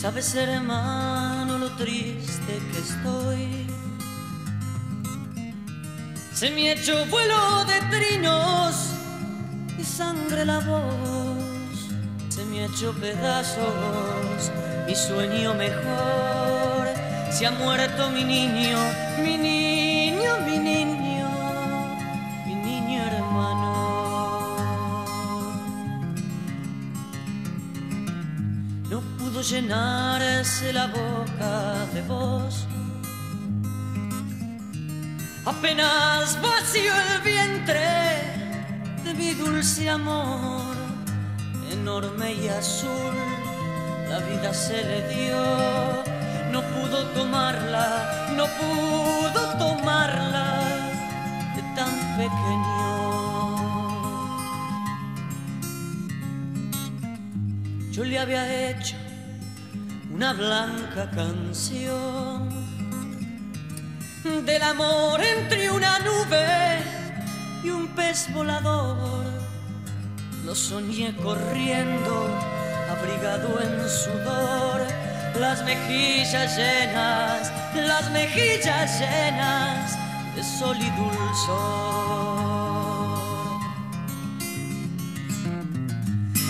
Sabes, hermano, lo triste que estoy. Se me echó vuelo de trinos y sangre la voz. Se me echó pedazos mi sueño mejor. Se ha muerto mi niño, mi niño, mi niño, No pudo llenarse la boca de voz. Apenas vació el vientre de mi dulce amor, enorme y azul, la vida se le dio. No pudo tomarla, no pudo tomarla de tan pequeño. Yo le había hecho una blanca canción del amor entre una nube y un pez volador. Lo soñé corriendo, abrigado en sudor, las mejillas llenas, las mejillas llenas de sol y dulzor.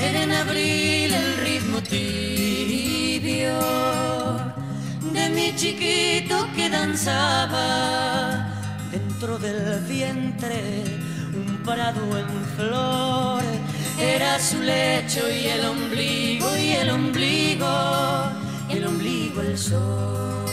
Era en abril el tibio de mi chiquito que danzaba dentro del vientre un prado en flor. Era su lecho y el ombligo y el ombligo y el ombligo el sol.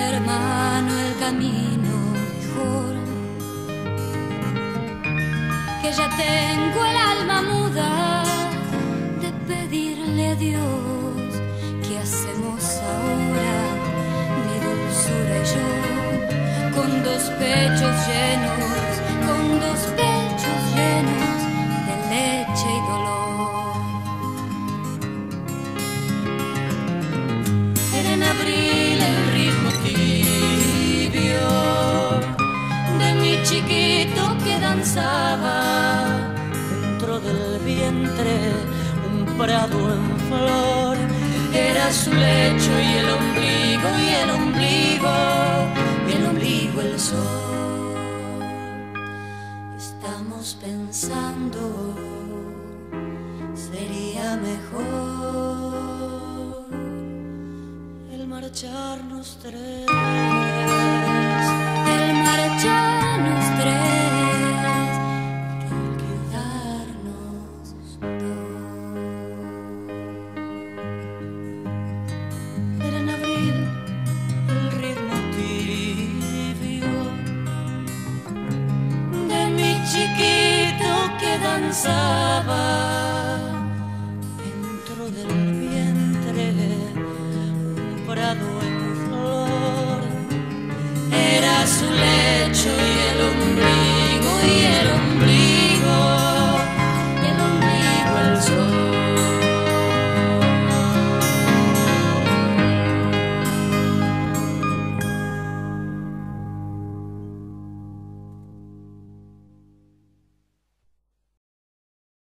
Hermano, el camino mejor. Que ya tengo el alma muda de pedirle a Dios. ¿Qué hacemos ahora, mi dulzura y yo? Con dos pechos llenos, vientre un prado en flor. Era su lecho y el ombligo y el ombligo y el ombligo el sol. Estamos pensando sería mejor el marcharnos tres. Chiquito que danzaba